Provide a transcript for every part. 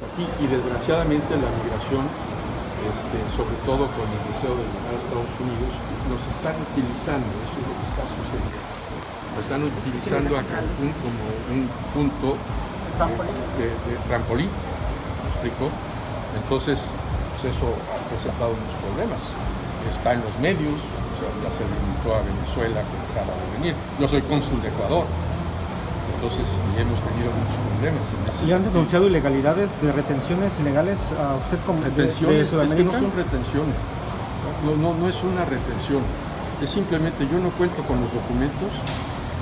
Y, desgraciadamente la migración, este, sobre todo con el deseo de llegar a Estados Unidos, nos están utilizando, eso es lo que está sucediendo. Están utilizando a Cancún como un punto de, de, de trampolín, ¿me explico? Entonces, pues eso ha presentado unos problemas. Está en los medios, ya se limitó a Venezuela que acaba de venir. Yo soy cónsul de Ecuador, entonces y hemos tenido muchos problemas en ese ¿Y han denunciado ilegalidades de retenciones ilegales a usted como de- Retenciones, de, es que no son retenciones, no, no, no es una retención, es simplemente yo no cuento con los documentos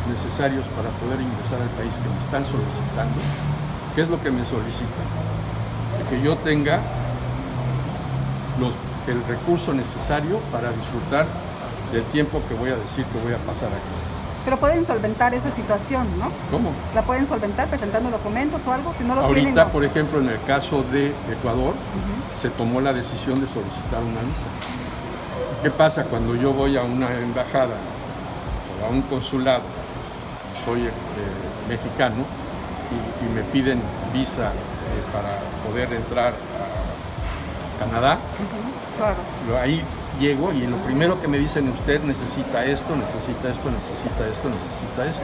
necesarios para poder ingresar al país que me están solicitando. ¿Qué es lo que me solicitan? Que yo tenga los, el recurso necesario para disfrutar del tiempo que voy a decir que voy a pasar aquí. Pero pueden solventar esa situación, ¿no? ¿Cómo? La pueden solventar presentando documentos o algo, si no lo Ahorita, tienen. no. por ejemplo, en el caso de Ecuador, se tomó la decisión de solicitar una visa. ¿Qué pasa cuando yo voy a una embajada o a un consulado, soy eh, mexicano, y, y me piden visa eh, para poder entrar a Canadá? Claro. Ahí llego y lo primero que me dicen usted necesita esto, necesita esto, necesita esto, necesita esto.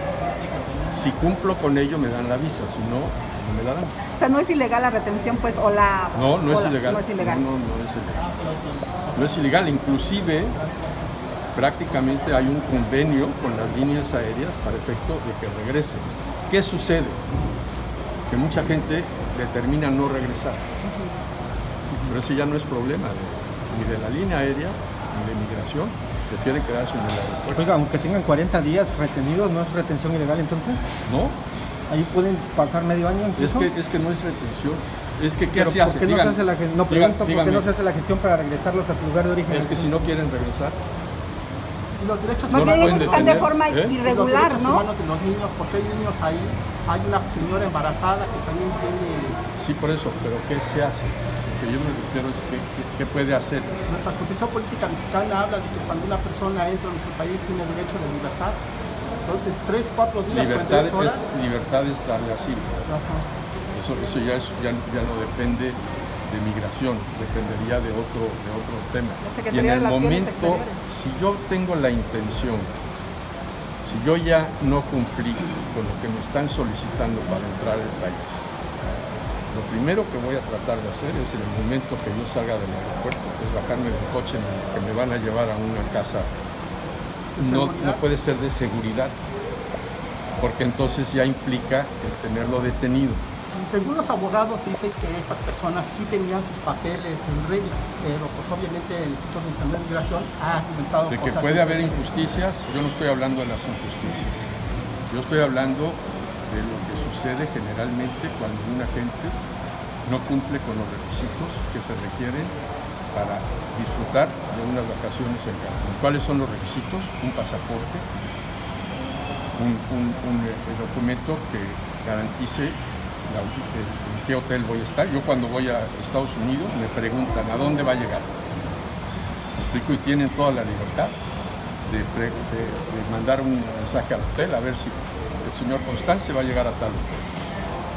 Si cumplo con ello me dan la visa, si no, no me la dan. O sea, no es ilegal la retención, pues, o la... No, no es la- ilegal. No es ilegal. No, no, no es ilegal. No es ilegal. Inclusive, prácticamente hay un convenio con las líneas aéreas para efecto de que regresen. ¿Qué sucede? Que mucha gente determina no regresar. Pero ese ya no es problema de- ni de la línea aérea ni de migración. Prefieren quedarse en el aeropuerto. Oiga, aunque tengan 40 días retenidos, ¿no es retención ilegal entonces? No, Ahí pueden pasar medio año es incluso. que, es que no es retención. Es que, ¿qué Pero se ¿por hace? qué no se hace la gestión? No pregunto, ¿por qué no se hace la gestión para regresarlos a su lugar de origen? Es que si no quieren regresar, los derechos No Más lo bien pueden ellos están de forma ¿eh? los irregular, derechos ¿no? humanos de los niños, porque hay niños ahí, hay una señora embarazada que también tiene, sí por eso, pero ¿qué se hace? Lo que yo me refiero es que, que- ¿qué puede hacer? nuestra constitución política mexicana habla de que cuando una persona entra a nuestro país tiene derecho de libertad. Entonces, tres, cuatro días, Libertad 48 es, horas. libertad es darle asilo. Ajá. Eso, eso ya, es- ya, ya no depende de migración, dependería de otro, de otro tema. La Y en el momento, Exteriores. si yo tengo la intención, si yo ya no cumplí con lo que me están solicitando para entrar al país, lo primero que voy a tratar de hacer es en el momento que yo salga del aeropuerto, es bajarme del coche en el que me van a llevar a una casa. No, no puede ser de seguridad, porque entonces ya implica el tenerlo detenido. Según los abogados dicen que estas personas sí tenían sus papeles en regla, pero pues obviamente el Instituto de Migración ha argumentado De que cosas puede haber injusticias, yo no estoy hablando de las injusticias. Yo estoy hablando de lo que sucede generalmente cuando una gente no cumple con los requisitos que se requieren para disfrutar de unas vacaciones en Cancún. ¿Cuáles son los requisitos? Un pasaporte, un, un- un, eh, documento que garantice el- en qué hotel voy a estar. Yo cuando voy a Estados Unidos me preguntan a dónde va a llegar. ¿Me explico? Y tienen toda la libertad de, mandar un mensaje al hotel a ver si señor Constance va a llegar a tal.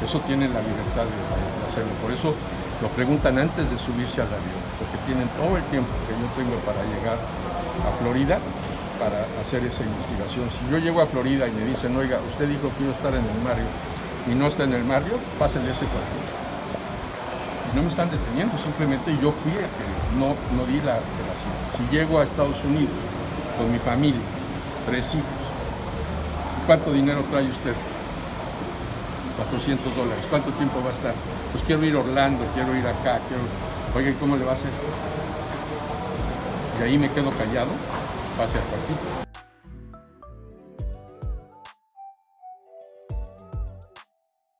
Eso tienen la libertad de, hacerlo. Por eso lo preguntan antes de subirse al avión, porque tienen todo el tiempo que yo tengo para llegar a Florida para hacer esa investigación. Si yo llego a Florida y me dicen, oiga, usted dijo que iba a estar en el Mario y no está en el Mario, pásenle ese cuarto. Y no me están deteniendo, simplemente yo fui el que no, no di la apelación. Si llego a Estados Unidos con mi familia, tres hijos, ¿cuánto dinero trae usted? 400 dólares. ¿Cuánto tiempo va a estar? Pues quiero ir a Orlando, quiero ir acá, quiero... ¿y ¿cómo le va a hacer? Y ahí me quedo callado, pase al cuartito.